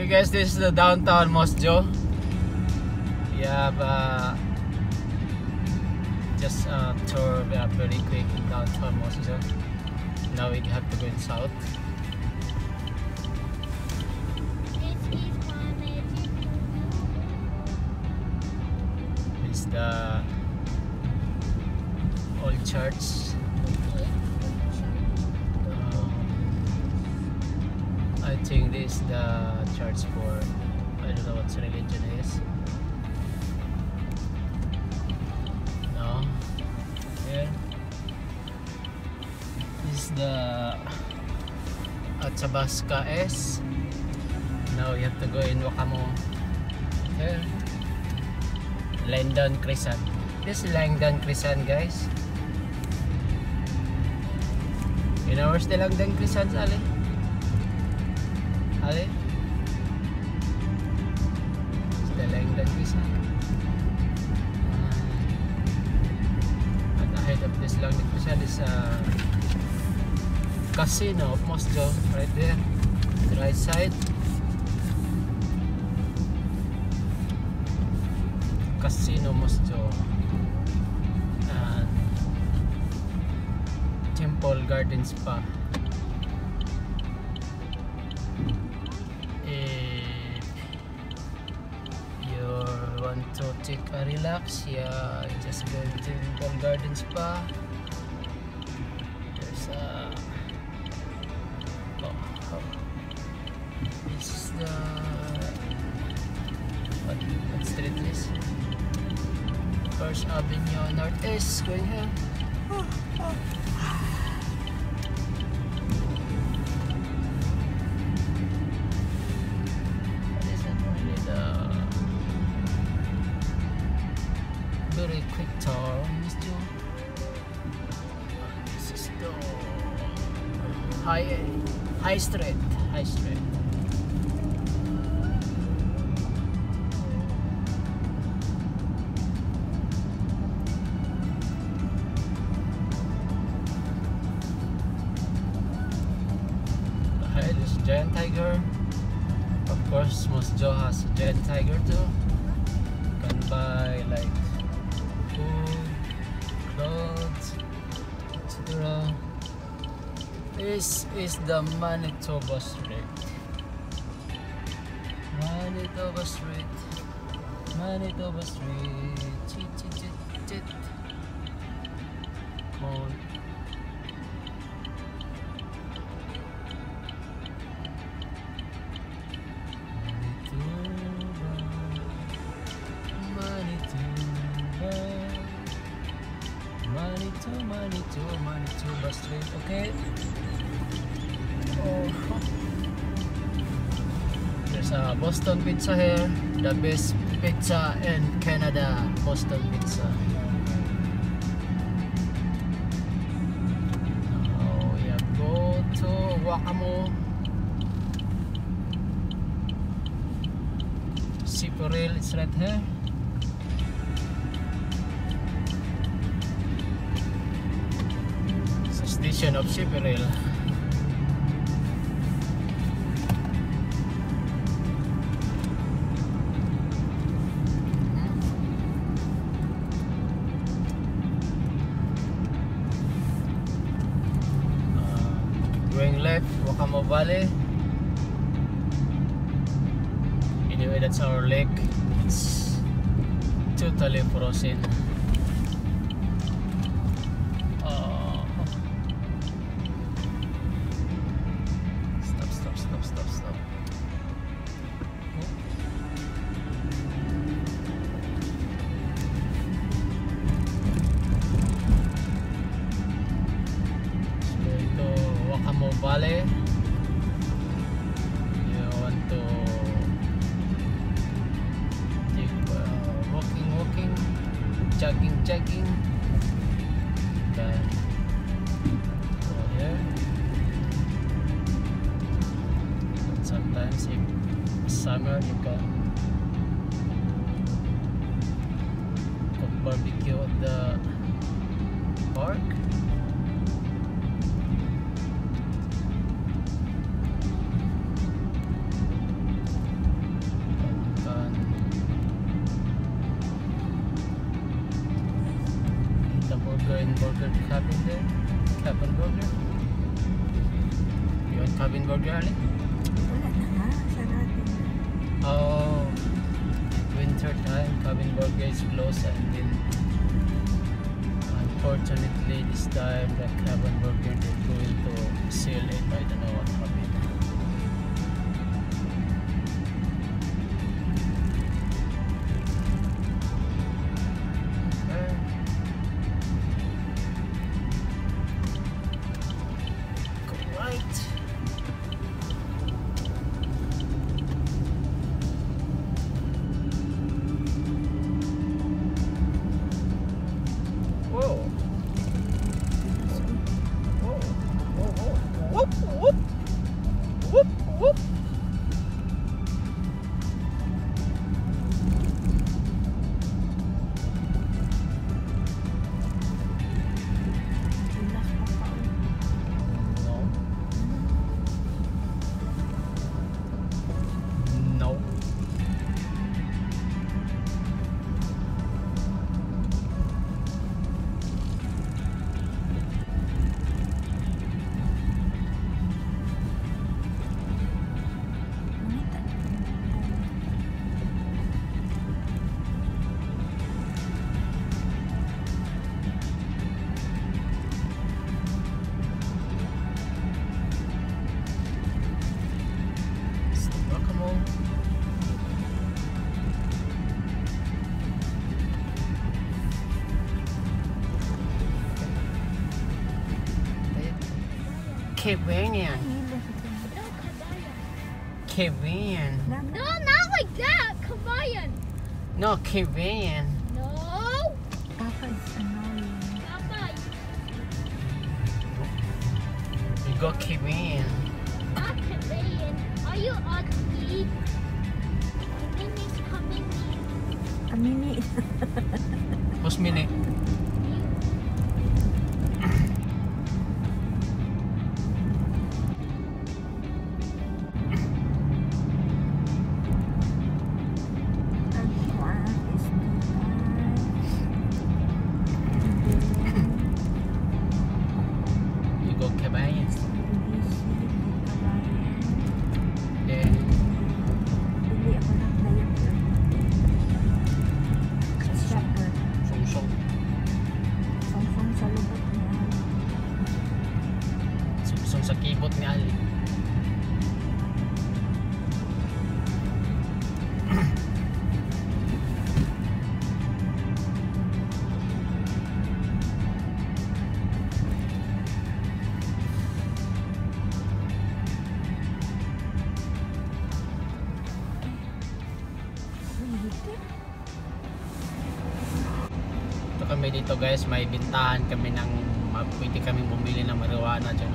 Okay guys, this is the downtown Moose Jaw. We have uh, just a tour uh, very quick in downtown Moose Jaw. Now we have to go in south. It's the old church. Is the church for I don't know what religion is. No. Here. This is the Athabasca S. Now you have to go in Wakamow. Here. Langdon Crescent. This is Langdon Crescent guys. You know where's the Langdon Crescent, Ali? Ali? It's the Langdon Crescent. Uh, and ahead of this Langdon Crescent is a casino of Moose Jaw right there. The right side. Casino Moose Jaw. And Temple Garden Spa. Take a relax, yeah, just go to Temple Garden Spa. There's a oh, oh. This is the what, what street is? First Avenue Northeast going here. That high high street. High street. Ahead is giant tiger. Of course, Moose Jaw has a giant tiger too. You can buy like food, clothes, etc. This is the Manitoba Street. Manitoba Street. Manitoba Street. Chit, chit, chit, chit. Manitoba. Manitoba, Manitoba, Manitoba Street, okay? Oh. There's a Boston Pizza here, the best pizza in Canada, Boston Pizza. Oh, we have go to Wakamow. Siporil is right here. Station of CP Rail. Uh, Wakamow Valley. Anyway, that's our lake. It's totally frozen. Then go here. Sometimes if summer you can cook barbecue at the park. Cabin burger, Wala na nga. Sarado. Oh, winter time, cabin burger is closed and then unfortunately this time the cabin burger they're going to seal it. I don't know what happened. Kevin. Hila sa Kevin. No, not like that. Kabayan. No, Kevin. No. Papa is annoying. Papa, You go Kevin. not Kabayan. Are you ugly? Mimi's coming. Amini. Who's mini? Kami dito guys, may bintahan kami ng pwede kami bumili ng marijuana dyan.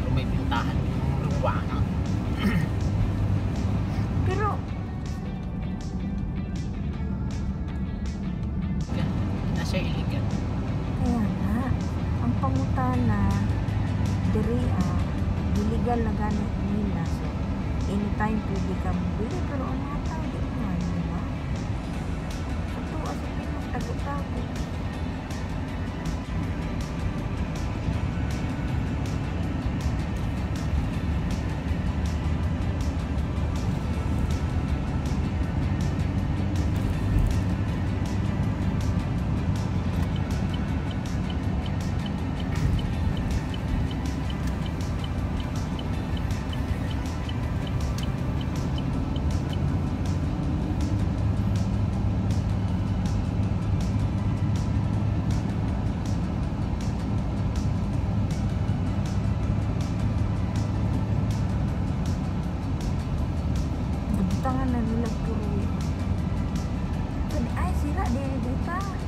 Pero may bintahan marijuana. Pero, Nasa illegal. kaya nga, ang pangutana, diri ah, illegal na ganit nila. So, anytime pwede ka mabili. Pero ang mga tao, di mo nila. Sa tuwa sa Pinas, tago-tago. lah dia kita.